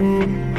Música